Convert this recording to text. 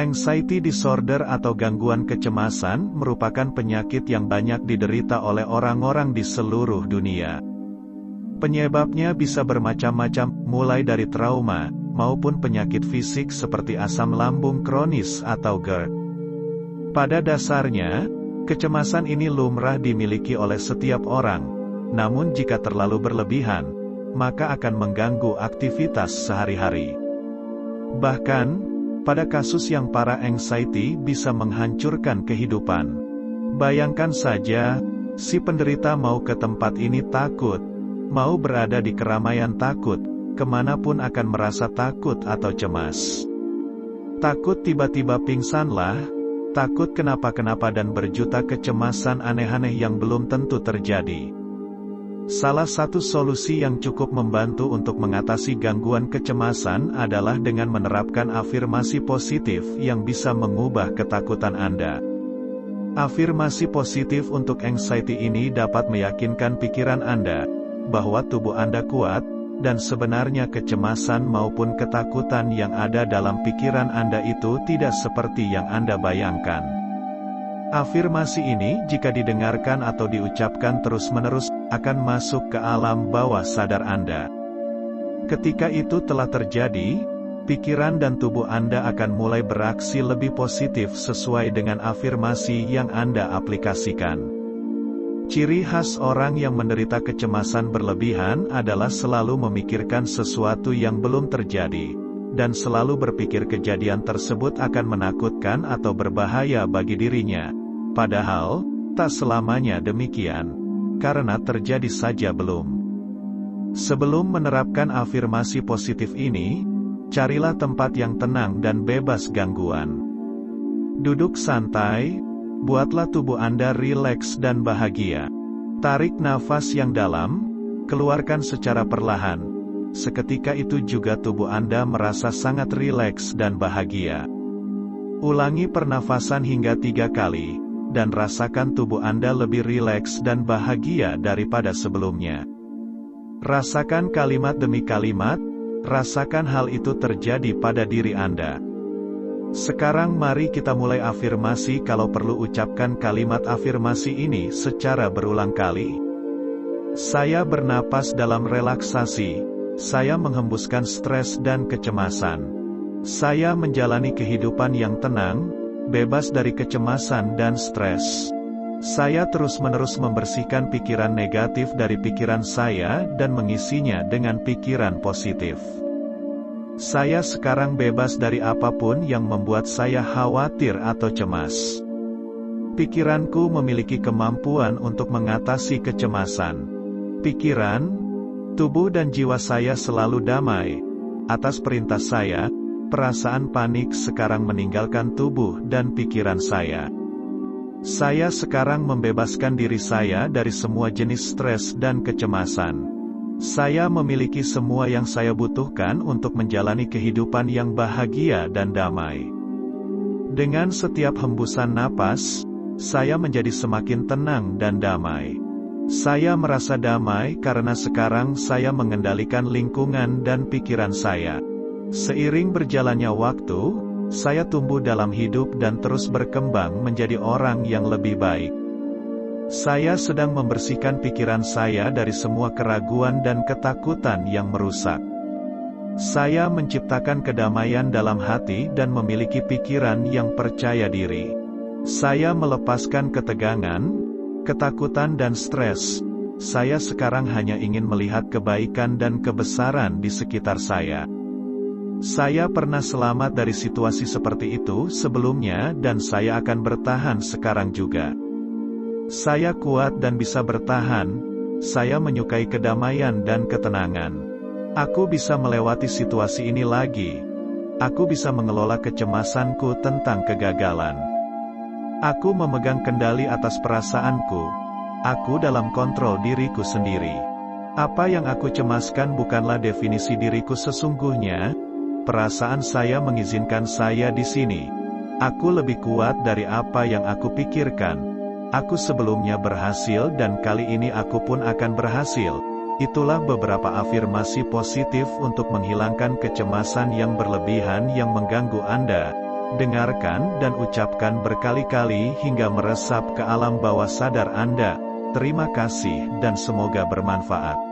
Anxiety disorder atau gangguan kecemasan merupakan penyakit yang banyak diderita oleh orang-orang di seluruh dunia. Penyebabnya bisa bermacam-macam, mulai dari trauma, maupun penyakit fisik seperti asam lambung kronis atau GERD. Pada dasarnya, kecemasan ini lumrah dimiliki oleh setiap orang, namun jika terlalu berlebihan, maka akan mengganggu aktivitas sehari-hari. Bahkan, pada kasus yang parah anxiety bisa menghancurkan kehidupan. Bayangkan saja, si penderita mau ke tempat ini takut, Mau berada di keramaian takut, ke mana pun akan merasa takut atau cemas. Takut tiba-tiba pingsanlah, takut kenapa-kenapa dan berjuta kecemasan aneh-aneh yang belum tentu terjadi. Salah satu solusi yang cukup membantu untuk mengatasi gangguan kecemasan adalah dengan menerapkan afirmasi positif yang bisa mengubah ketakutan Anda. Afirmasi positif untuk anxiety ini dapat meyakinkan pikiran Anda, bahwa tubuh Anda kuat, dan sebenarnya kecemasan maupun ketakutan yang ada dalam pikiran Anda itu tidak seperti yang Anda bayangkan. Afirmasi ini, jika didengarkan atau diucapkan terus-menerus, akan masuk ke alam bawah sadar Anda. Ketika itu telah terjadi, pikiran dan tubuh Anda akan mulai beraksi lebih positif sesuai dengan afirmasi yang Anda aplikasikan. Ciri khas orang yang menderita kecemasan berlebihan adalah selalu memikirkan sesuatu yang belum terjadi, dan selalu berpikir kejadian tersebut akan menakutkan atau berbahaya bagi dirinya. Padahal, tak selamanya demikian, karena terjadi saja belum. Sebelum menerapkan afirmasi positif ini, carilah tempat yang tenang dan bebas gangguan. Duduk santai, Buatlah tubuh Anda rileks dan bahagia. Tarik nafas yang dalam, keluarkan secara perlahan. Seketika itu juga tubuh Anda merasa sangat rileks dan bahagia. Ulangi pernafasan hingga tiga kali, dan rasakan tubuh Anda lebih rileks dan bahagia daripada sebelumnya. Rasakan kalimat demi kalimat, rasakan hal itu terjadi pada diri Anda. Sekarang mari kita mulai afirmasi kalau perlu ucapkan kalimat afirmasi ini secara berulang kali. Saya bernapas dalam relaksasi. Saya menghembuskan stres dan kecemasan. Saya menjalani kehidupan yang tenang, bebas dari kecemasan dan stres. Saya terus-menerus membersihkan pikiran negatif dari pikiran saya dan mengisinya dengan pikiran positif. Saya sekarang bebas dari apa pun yang membuat saya khawatir atau cemas. Pikiranku memiliki kemampuan untuk mengatasi kecemasan. Pikiran, tubuh dan jiwa saya selalu damai. Atas perintah saya, perasaan panik sekarang meninggalkan tubuh dan pikiran saya. Saya sekarang membebaskan diri saya dari semua jenis stres dan kecemasan. Saya memiliki semua yang saya butuhkan untuk menjalani kehidupan yang bahagia dan damai. Dengan setiap hembusan napas, saya menjadi semakin tenang dan damai. Saya merasa damai karena sekarang saya mengendalikan lingkungan dan pikiran saya. Seiring berjalannya waktu, saya tumbuh dalam hidup dan terus berkembang menjadi orang yang lebih baik. Saya sedang membersihkan pikiran saya dari semua keraguan dan ketakutan yang merusak. Saya menciptakan kedamaian dalam hati dan memiliki pikiran yang percaya diri. Saya melepaskan ketegangan, ketakutan dan stres. Saya sekarang hanya ingin melihat kebaikan dan kebesaran di sekitar saya. Saya pernah selamat dari situasi seperti itu sebelumnya dan saya akan bertahan sekarang juga. Saya kuat dan bisa bertahan. Saya menyukai kedamaian dan ketenangan. Aku bisa melewati situasi ini lagi. Aku bisa mengelola kecemasanku tentang kegagalan. Aku memegang kendali atas perasaanku. Aku dalam kontrol diriku sendiri. Apa yang aku cemaskan bukanlah definisi diriku sesungguhnya. Perasaan saya mengizinkan saya di sini. Aku lebih kuat dari apa yang aku pikirkan. Aku sebelumnya berhasil dan kali ini aku pun akan berhasil. Itulah beberapa afirmasi positif untuk menghilangkan kecemasan yang berlebihan yang mengganggu Anda. Dengarkan dan ucapkan berkali-kali hingga meresap ke alam bawah sadar Anda. Terima kasih dan semoga bermanfaat.